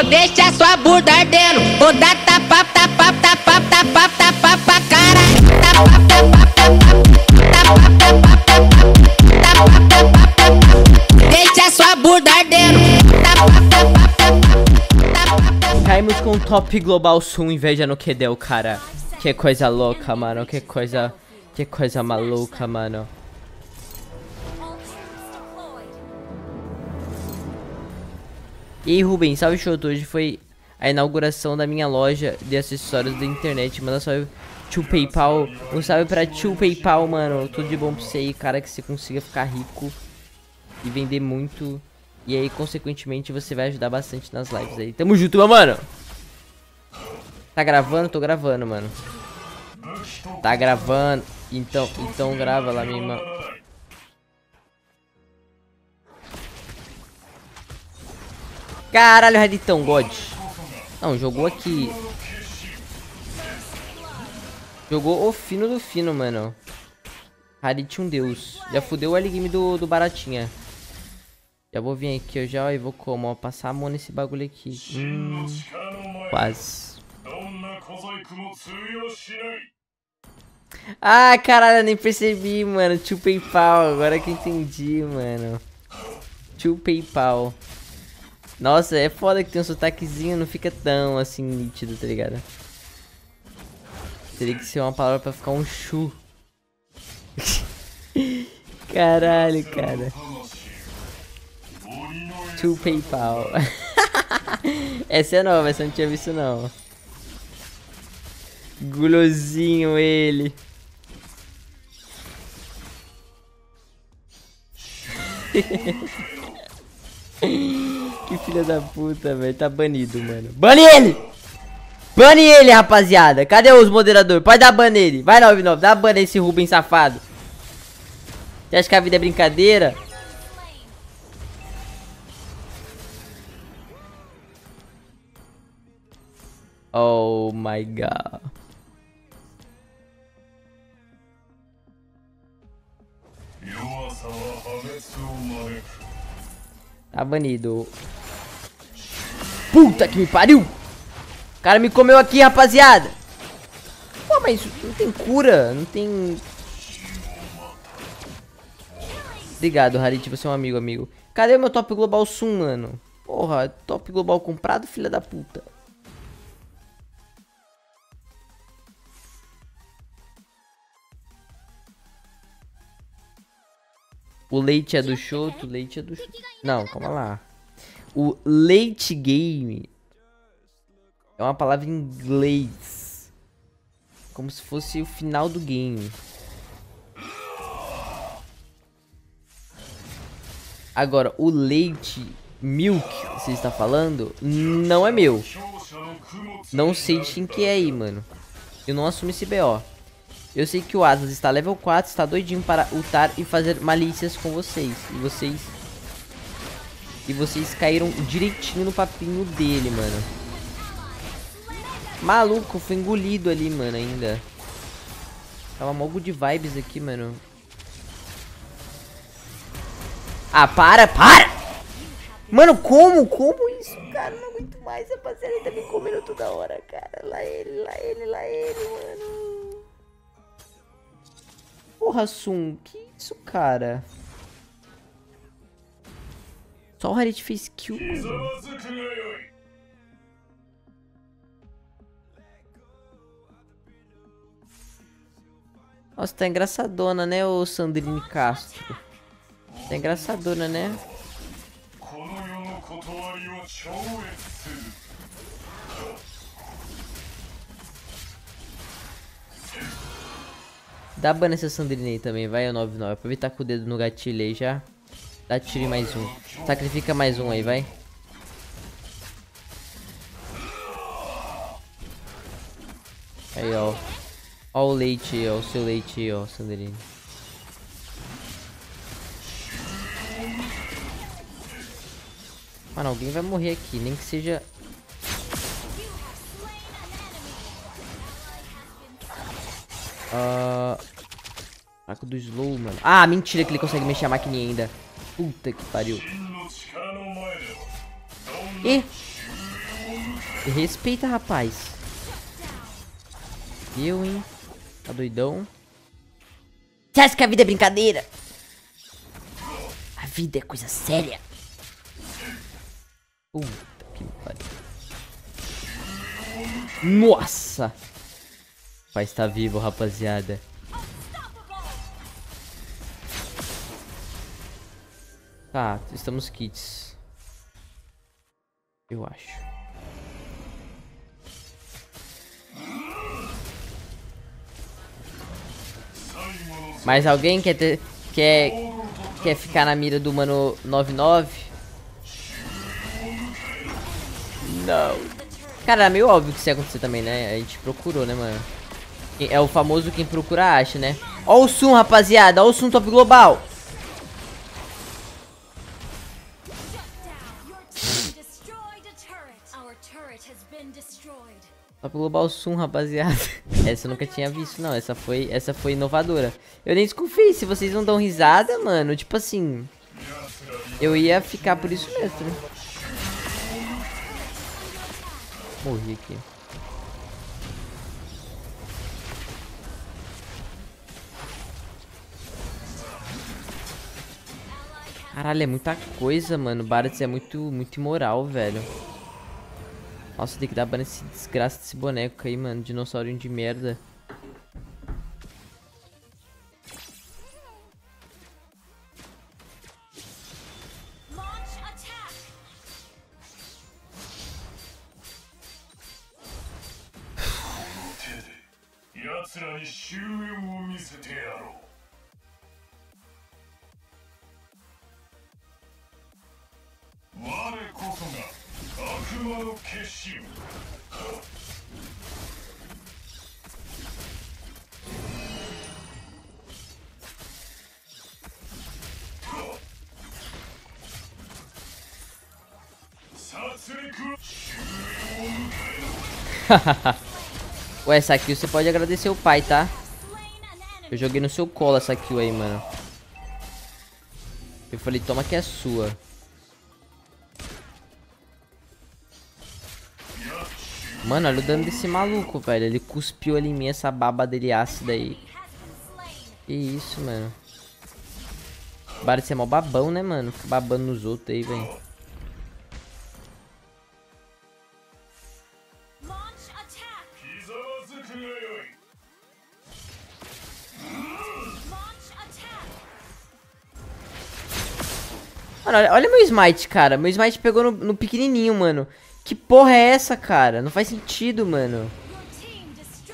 Vou deixar sua bunda ardendo. Vou dar tapa, tapa, tapa, tapa, tapa pra caralho. Tapa, tapa, tapa, tapa, tapa, tapa, tapa. Deixa sua bunda ardendo. Tapa, tapa, tapa, tapa. Caímos com top global sul inveja no Kedel, cara. Que coisa louca, mano. Que coisa. Que coisa maluca, mano. E aí, Rubens, salve show. Hoje foi a inauguração da minha loja de acessórios da internet. Manda salve tio PayPal. Um salve pra tio PayPal, mano. Tudo de bom pra você aí, cara. Que você consiga ficar rico e vender muito. E aí, consequentemente, você vai ajudar bastante nas lives aí. Tamo junto, meu mano. Tá gravando? Tô gravando, mano. Tá gravando. Então, então grava lá, minha irmã. Caralho, Reditão, God. Não, jogou aqui. Jogou o fino do fino, mano. Harit um deus. Já fudeu o early game do, do Baratinha. Já vou vir aqui, eu já vou como, ó, passar a mão nesse bagulho aqui. Hum, quase. Ah, caralho, eu nem percebi, mano. Tio PayPal, agora que entendi, mano. Tio PayPal. Nossa, é foda que tem um sotaquezinho, não fica tão assim nítido, tá ligado? Teria que ser uma palavra pra ficar um chu. Caralho, cara. To PayPal. essa é nova, essa eu não tinha visto não. Gulosinho ele. que filha da puta, velho. Tá banido, mano. Bane ele! Bane ele, rapaziada. Cadê os moderadores? Pode dar ban nele. Vai, 99. Dá ban nesse Rubem safado. Você acha que a vida é brincadeira? Oh my god. Tá banido. Puta que me pariu! O cara me comeu aqui, rapaziada. Pô, mas não tem cura, não tem... Obrigado, Harit, você é um amigo, amigo. Cadê meu top global sum, mano? Porra, top global comprado, filha da puta. O leite é do Shoto, o leite é do Shoto. Não, calma lá. O late game é uma palavra em inglês. Como se fosse o final do game. Agora, o leite milk, você está falando, não é meu. Não sei de quem que é aí, mano. Eu não assumo esse BO. Eu sei que o Atlas está level 4, está doidinho para ultar e fazer malícias com vocês. E vocês... E vocês caíram direitinho no papinho dele, mano. Maluco, foi engolido ali, mano, ainda. Tava mó de vibes aqui, mano. Ah, para, para! Mano, como? Como isso, cara? Não aguento mais, rapaziada. Ele tá me comendo toda hora, cara. Lá ele, lá ele, lá ele, mano. Porra, Sun, que isso, cara? Só o Harit fez kill. Nossa, tá engraçadona, né, ô Sandrine Castro? Tá engraçadona, né? Dá ban nessa Sandrine aí também, vai o 99. Aproveitar com o dedo no gatilho aí já. Dá tiro em mais um. Sacrifica mais um aí, vai. Aí, ó. Ó o leite ó. O seu leite ó, Sandrine. Mano, alguém vai morrer aqui, nem que seja Uh... Saco do slow, mano. Ah, mentira que ele consegue mexer a maquininha ainda. Puta que pariu. Ih. Respeita, rapaz. Eu, hein? Tá doidão? Você acha que a vida é brincadeira? A vida é coisa séria. Puta que pariu. Nossa! Pai está vivo, rapaziada. Tá, estamos kits. Eu acho. Mas alguém quer ter, quer quer ficar na mira do mano 99? Não. Cara, é meio óbvio que isso ia acontecer também, né? A gente procurou, né, mano? É o famoso quem procura acha, né? Ó o Sun, rapaziada. Ó o Sun top global. Top Global Sun, rapaziada. Essa eu nunca tinha visto, não. Essa foi, essa foi inovadora. Eu nem desconfiei. Se vocês não dão risada, mano, tipo assim... Eu ia ficar por isso mesmo, né? Morri aqui. Caralho, é muita coisa, mano. Barats é muito, muito imoral, velho. Nossa, tem que dar ban nesse desgraça desse boneco aí, mano. Dinossaurinho de merda. Ué, essa aqui você pode agradecer o pai, tá? Eu joguei no seu colo essa kill aí, mano. Eu falei, toma que é sua. Mano, olha o dano desse maluco, velho. Ele cuspiu ali em mim essa baba dele ácida aí. Que isso, mano. Para de ser mó babão, né, mano? Fica babando nos outros aí, velho. Mano, olha, olha meu smite, cara. Meu smite pegou no, no pequenininho, mano. Que porra é essa, cara? Não faz sentido, mano.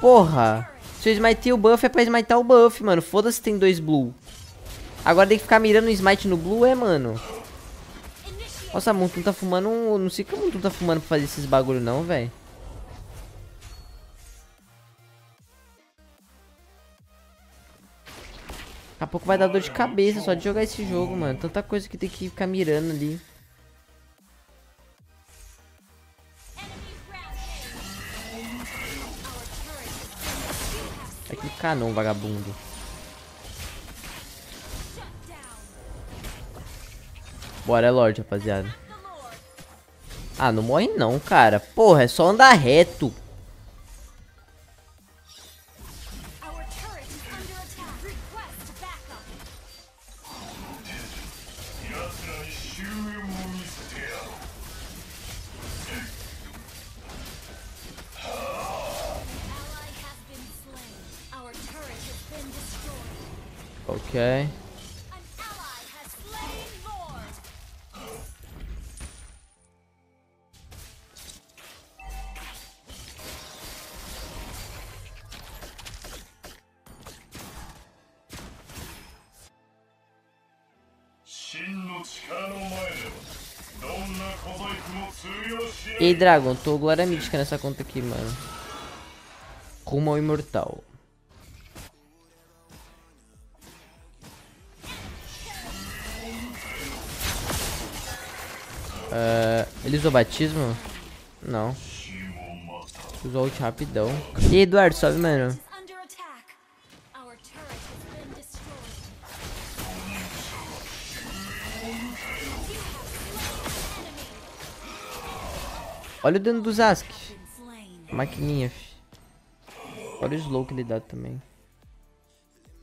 Porra. Se eu smite o buff é pra smitar o buff, mano. Foda-se tem dois blue. Agora tem que ficar mirando o smite no blue, é, mano. Nossa, a Moonton tá fumando um... Não sei que a tá fumando pra fazer esses bagulho não, velho. Daqui a pouco vai dar dor de cabeça só de jogar esse jogo, mano. Tanta coisa que tem que ficar mirando ali. Vai clicar não, vagabundo. Bora, é Lorde, rapaziada. Ah, não morre não, cara. Porra, é só andar reto. Ok. Ei, Dragon, tô glória mítica nessa conta aqui, mano. Rumo ao imortal. Uh, ele usou batismo? Não. Usou ult rapidão. E Eduardo, sobe, mano. Olha o dano do Zask. Maquininha, fi. Olha o slow que ele dá também.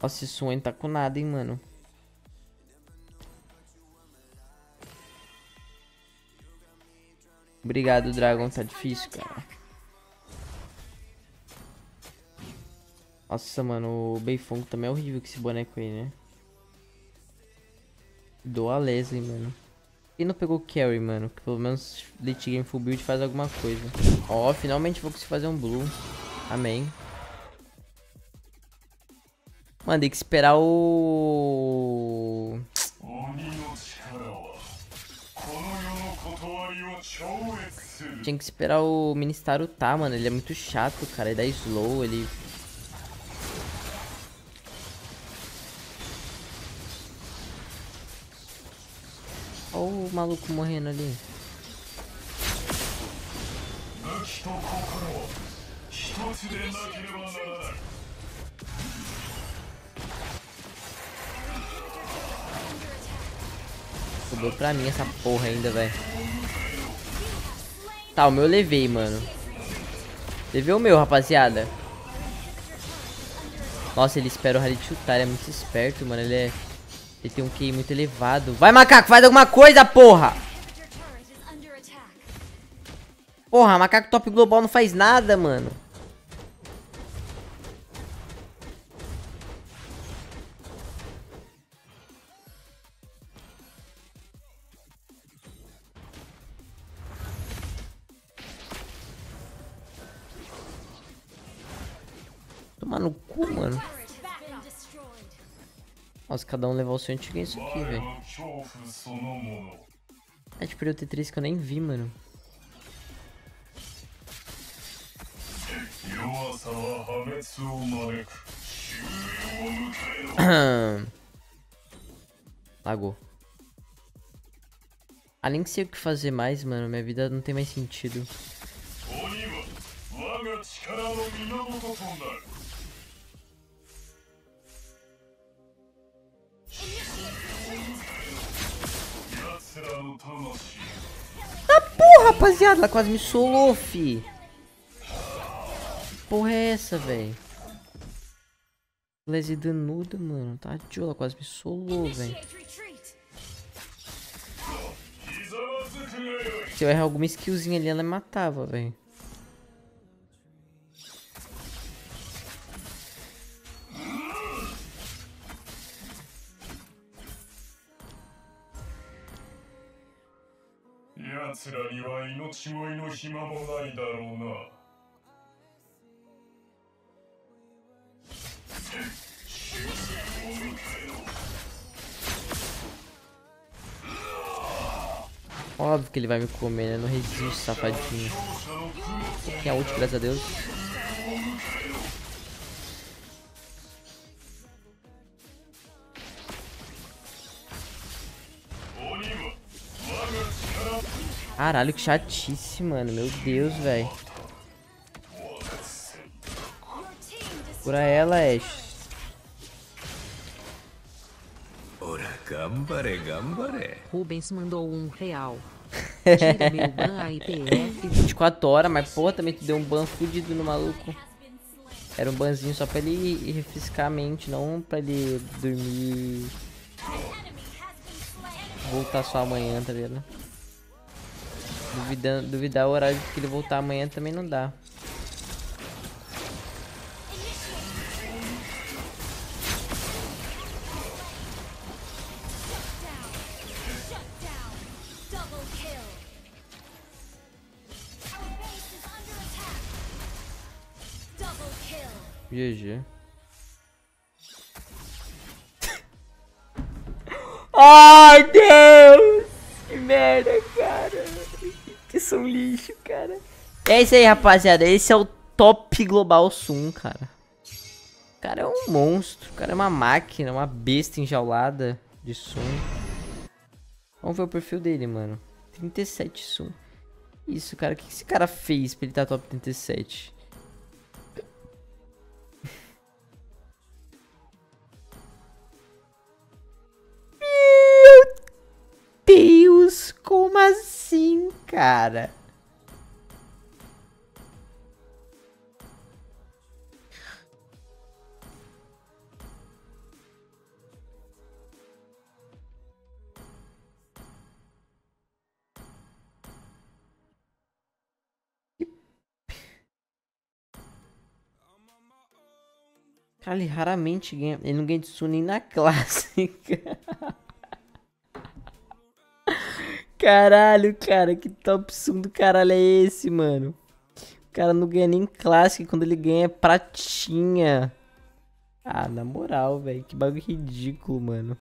Nossa, esse Swain tá com nada, hein, mano. Obrigado, Dragon. Tá difícil, cara. Nossa, mano, o Beifong também é horrível com esse boneco aí, né? Do a Leslie, mano. E não pegou Carry, mano? Que pelo menos late game full build faz alguma coisa. Ó, oh, finalmente vou conseguir fazer um blue. Amém. Mano, tem que esperar o... Tinha que esperar o Ministério tá, mano. Ele é muito chato, cara. Ele dá slow, ele Olha o maluco morrendo ali. Sobrou pra mim essa porra ainda, velho. Tá, o meu eu levei, mano. Levei o meu, rapaziada. Nossa, ele espera o Harit chutar. Ele é muito esperto, mano. Ele é... Ele tem um QI muito elevado. Vai, macaco, faz alguma coisa, porra! Porra, macaco top global não faz nada, mano. Tomar no cu, mano. Nossa, cada um levar o seu antigo é isso aqui, velho. A gente perdeu o T3 que eu nem vi, mano. Lagou. Ah, nem sei o que fazer mais, mano. Minha vida não tem mais sentido. Ah, porra, rapaziada. Ela quase me solou, fi. Porra é essa, velho? Lese danuda, mano. Tá ela quase me solou, velho. Se eu errar alguma skillzinha ali, ela me matava, velho. 奴らには命乞いの暇もないだろうな。Óbvio que ele vai me comer, né? Não resiste, safadinho. Quem é útil, graças a Deus. Caralho, que chatice, mano. Meu Deus, velho. Cura ela, Ash. Gambare, gambare. Rubens mandou um real. Tira meu ban IPF. 24 horas, mas porra, também tu deu um ban fudido no maluco. Era um banzinho só pra ele refrescar a mente, não pra ele dormir. Voltar só amanhã, tá vendo? Duvidando, duvidar o horário que ele voltar amanhã também não dá. GG. Ai, Deus! Que merda, que são lixo, cara. É isso aí, rapaziada. Esse é o top global Sum, cara. O cara é um monstro. O cara é uma máquina, uma besta enjaulada de Sum. Vamos ver o perfil dele, mano. 37 Sum. Isso, cara. O que esse cara fez pra ele estar tá top 37? cara. Cara, ele raramente ganha. Ele não ganha de Tsu nem na clássica. Caralho, cara, que top sum do caralho é esse, mano? O cara não ganha nem clássico, quando ele ganha é pratinha. Ah, na moral, velho, que bagulho ridículo, mano.